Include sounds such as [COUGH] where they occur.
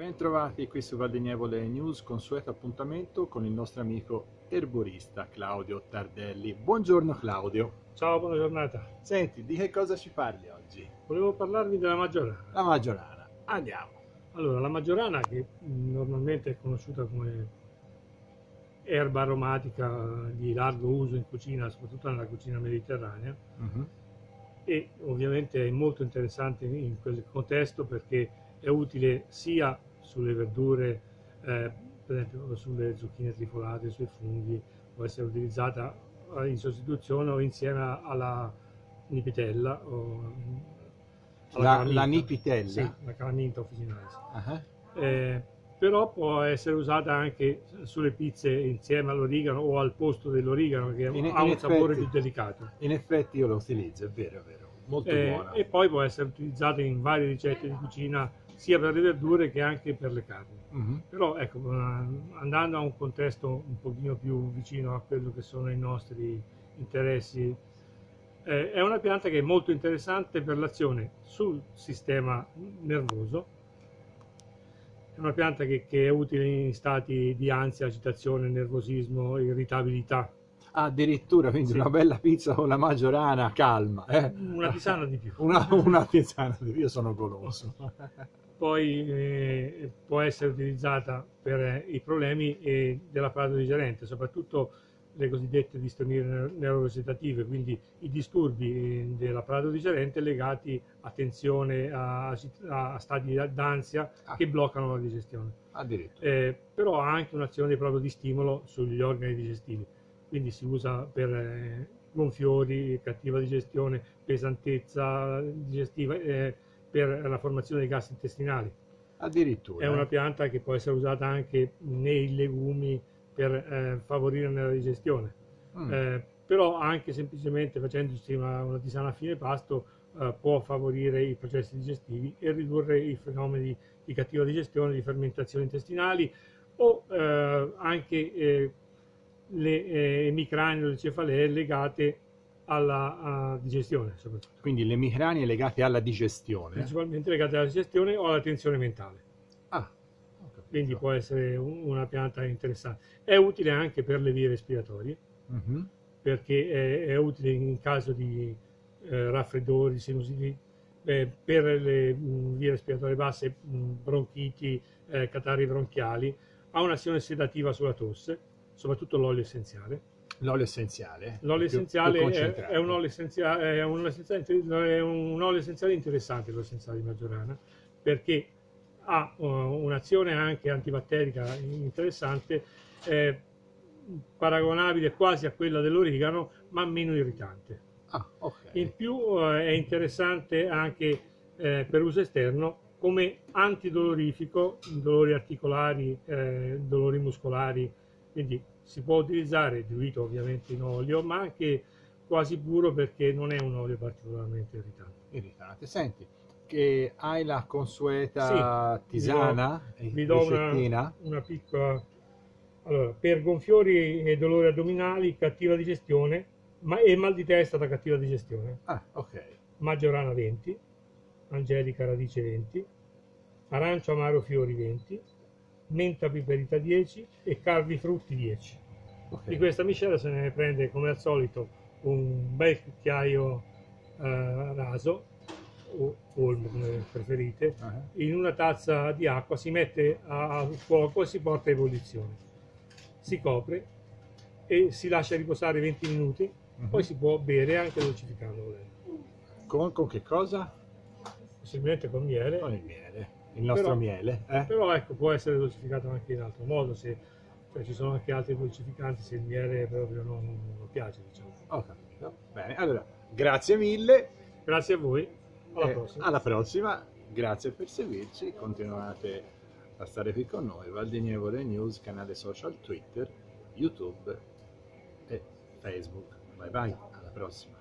Bentrovati qui su Valdinievole News, consueto appuntamento con il nostro amico erborista Claudio Tardelli. Buongiorno Claudio. Ciao, buona giornata. Senti, di che cosa ci parli oggi? Volevo parlarvi della Maggiorana. La Maggiorana. Andiamo. Allora, la Maggiorana, che normalmente è conosciuta come erba aromatica di largo uso in cucina, soprattutto nella cucina mediterranea, uh-huh. e ovviamente è molto interessante in quel contesto perché è utile sia sulle verdure, eh, per esempio sulle zucchine trifolate, sui funghi, può essere utilizzata in sostituzione o insieme alla nipitella o alla la, la nipitella? Sì, la calaminta officinale. Uh-huh. Eh, però può essere usata anche sulle pizze insieme all'origano o al posto dell'origano che in, ha in un effetti, sapore più delicato. In effetti io lo utilizzo, è vero, è vero, molto eh, buona. E poi può essere utilizzato in varie ricette di cucina sia per le verdure che anche per le carni. Mm-hmm. Però ecco, eh, andando a un contesto un pochino più vicino a quello che sono i nostri interessi, eh, è una pianta che è molto interessante per l'azione sul sistema nervoso, è una pianta che, che, è utile in stati di ansia, agitazione, nervosismo, irritabilità. Addirittura, quindi sì. una bella pizza con la maggiorana calma. Eh? Una tisana di più. [LAUGHS] Una, una tisana di più, io sono goloso. Poi eh, può essere utilizzata per eh, i problemi eh, dell'apparato digerente, soprattutto le cosiddette distonie neurovegetative, quindi i disturbi dell'apparato digerente legati a tensione, a, a stati d'ansia ah. che bloccano la digestione. Eh, però ha anche un'azione proprio di stimolo sugli organi digestivi, quindi si usa per eh, gonfiori, cattiva digestione, pesantezza digestiva, eh, per la formazione dei gas intestinali. Addirittura. È una pianta che può essere usata anche nei legumi per eh, favorire la digestione. Mm. Eh, però anche semplicemente facendosi una, una tisana a fine pasto eh, può favorire i processi digestivi e ridurre i fenomeni di cattiva digestione, di fermentazioni intestinali o eh, anche eh, le eh, emicranie o le cefalee legate alla digestione soprattutto. Quindi le emicranie legate alla digestione? Principalmente legate alla digestione o alla tensione mentale quindi può essere una pianta interessante. È utile anche per le vie respiratorie, uh-huh. perché è, è, utile in caso di eh, raffreddori, sinusiti, eh, per le mh, mm, vie respiratorie basse, mh, mm, bronchiti, eh, catarri bronchiali, ha un'azione sedativa sulla tosse, soprattutto l'olio essenziale. L'olio essenziale? L'olio più, essenziale più è, è, un olio essenziale, è, un essenziale, è un olio essenziale interessante, l'essenziale di Maggiorana, perché ha uh, un'azione anche antibatterica interessante, eh, paragonabile quasi a quella dell'origano, ma meno irritante. Ah, okay. In più uh, è interessante anche eh, per uso esterno come antidolorifico, dolori articolari, eh, dolori muscolari, quindi si può utilizzare diluito ovviamente in olio, ma anche quasi puro perché non è un olio particolarmente irritante. Irritante. Senti, che hai la consueta sì, tisana vi do, vi do una, una, piccola allora, per gonfiori e dolori addominali cattiva digestione ma, e mal di testa da cattiva digestione ah ok maggiorana 20 angelica radice 20 arancio amaro fiori 20 menta piperita 10 e carvi frutti 10 okay. di questa miscela se ne prende come al solito un bel cucchiaio eh, raso o polmo come preferite, uh-huh. in una tazza di acqua, si mette al fuoco e si porta a ebollizione. Si copre e si lascia riposare 20 minuti, uh-huh. poi si può bere anche dolcificando. Con, con, che cosa? Possibilmente con miele. Con il miele, il nostro però, miele. Eh? Però ecco, può essere dolcificato anche in altro modo, se, cioè, ci sono anche altri dolcificanti se il miele proprio non, non piace. Diciamo. Ho capito. Bene, allora, grazie mille. Grazie a voi. Alla, eh, prossima. alla prossima, grazie per seguirci, continuate a stare qui con noi, Valdinievole News, canale social Twitter, YouTube e Facebook. Bye bye, alla prossima.